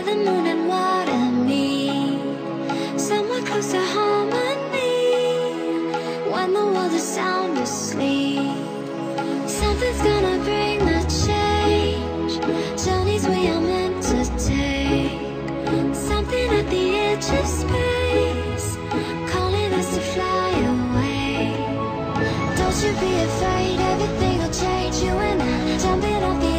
where the moon and water meet. Somewhere close to harmony, when the world is sound asleep. Something's gonna bring the change. Journeys we are meant to take. Something at the edge of space, calling us to fly away. Don't you be afraid, everything will change. You and I jumping off the